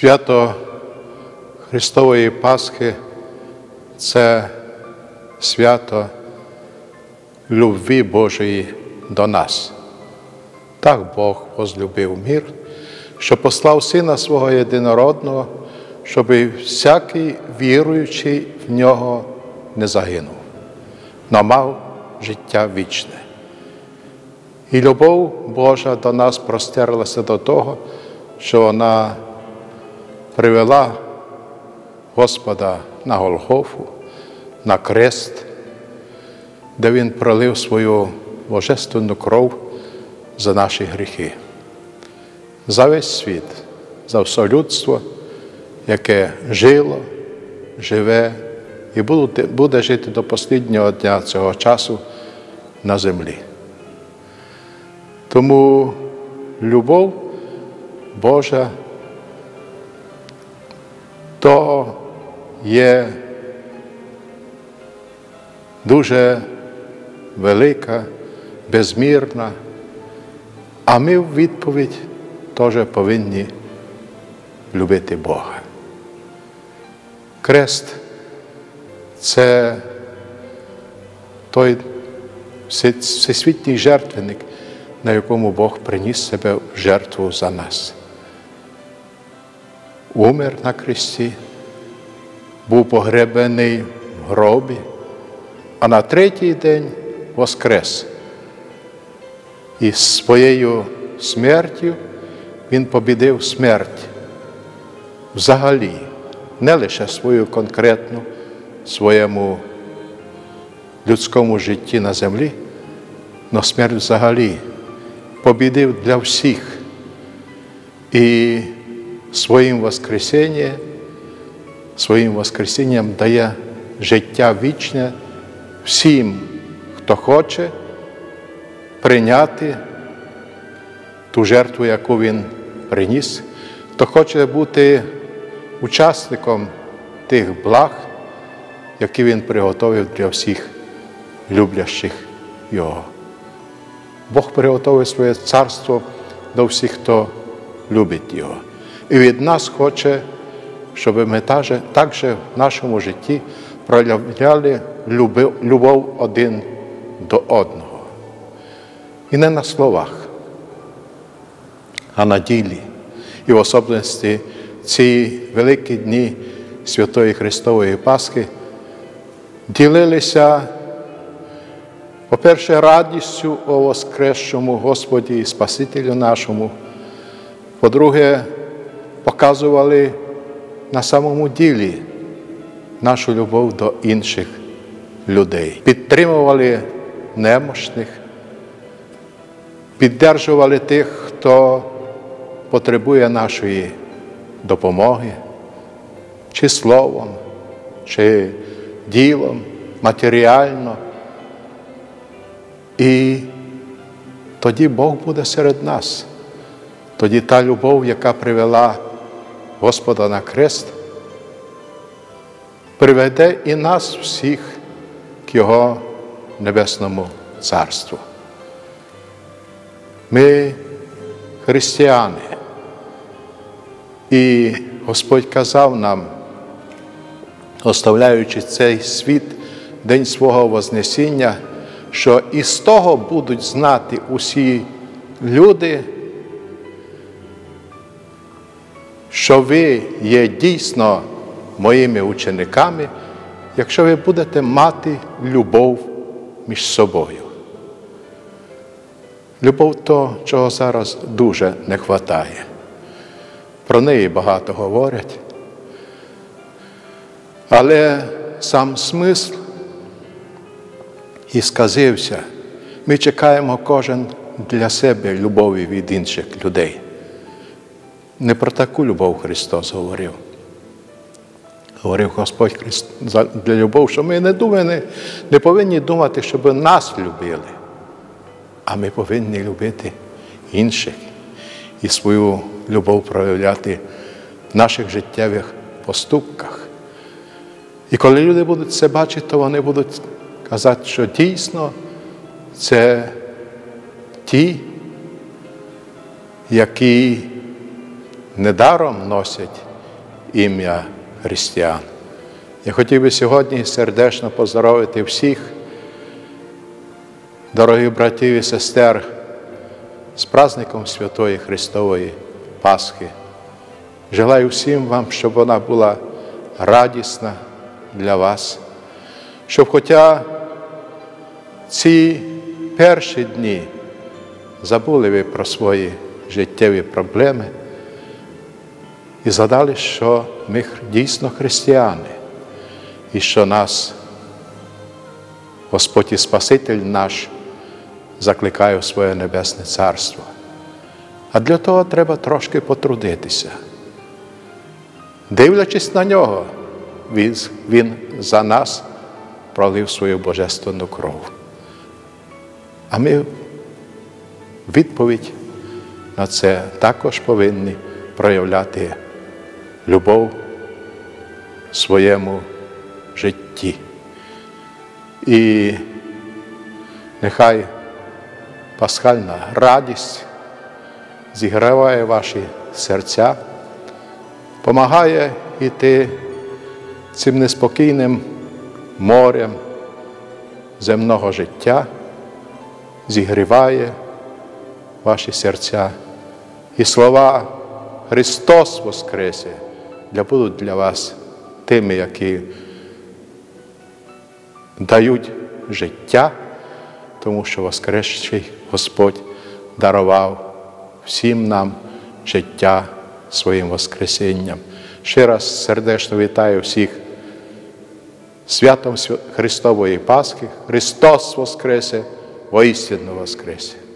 Свято Христової Пасхи це свято любві Божої до нас. Так Бог возлюбив мір, що послав Сина свого єдинородного, щоб всякий віруючий в нього не загинув, но мав життя вічне. І любов Божа до нас простерлася до того, що вона привела Господа на Голгофу, на крест, де Він пролив свою божественну кров за наші гріхи, за весь світ, за все людство, яке жило, живе і буде жити до останнього дня цього часу на землі. Тому любов Божа то є дуже велика, безмірна, а ми в відповідь теж повинні любити Бога. Крест це той всесвітній жертвенник, на якому Бог приніс себе в жертву за нас. Умер на кресті, був погребений в гробі, а на третій день воскрес. І своєю смертю Він побідив смерть взагалі, не лише свою конкретну, своєму людському житті на землі, але смерть взагалі побідив для всіх. І своїм Воскресінням, своїм Воскресінням дає життя вічне всім, хто хоче прийняти ту жертву, яку Він приніс, хто хоче бути учасником тих благ, які Він приготовив для всіх люблящих Його. Бог приготовив своє царство до всіх, хто любить Його. І від нас хоче, щоб ми також в нашому житті проявляли любов один до одного. І не на словах, а на ділі. І в особливості ці великі дні Святої Христової Пасхи ділилися, по-перше, радістю о Воскресшому Господі і Спасителю нашому. По-друге, показували на самому ділі нашу любов до інших людей, підтримували немощних, піддержували тих, хто потребує нашої допомоги, чи словом, чи ділом, матеріально. І тоді Бог буде серед нас. Тоді та любов, яка привела Господа на крест, приведе і нас всіх к Його Небесному Царству. Ми християни, і Господь казав нам, оставляючи цей світ, день свого Вознесіння, що із того будуть знати усі люди що ви є дійсно моїми учениками, якщо ви будете мати любов між собою. Любов то, чого зараз дуже не вистачає. Про неї багато говорять. Але сам смисл і сказився, ми чекаємо кожен для себе любові від інших людей. Не про таку любов Христос говорив. Говорив Господь Христ для любов, що ми не думаємо, не повинні думати, щоб нас любили, а ми повинні любити інших і свою любов проявляти в наших життєвих поступках. І коли люди будуть це бачити, то вони будуть казати, що дійсно це ті, які недаром носять ім'я християн. Я хотів би сьогодні сердечно поздоровити всіх, дорогих братів і сестер, з праздником Святої Христової Пасхи. Желаю всім вам, щоб вона була радісна для вас, щоб хоча ці перші дні забули ви про свої життєві проблеми і згадали, що ми дійсно християни, і що нас Господь і Спаситель наш закликає в своє Небесне Царство. А для того треба трошки потрудитися. Дивлячись на нього, Він, він за нас пролив свою божественну кров. А ми відповідь на це також повинні проявляти любов в своєму житті. І нехай пасхальна радість зіграває ваші серця, допомагає йти цим неспокійним морем земного життя, зігріває ваші серця. І слова Христос Воскресе для будуть для вас тими, які дають життя, тому що Воскресший Господь дарував всім нам життя своїм Воскресінням. Ще раз сердечно вітаю всіх святом Христової Пасхи. Христос Воскресе, воістину Воскресе!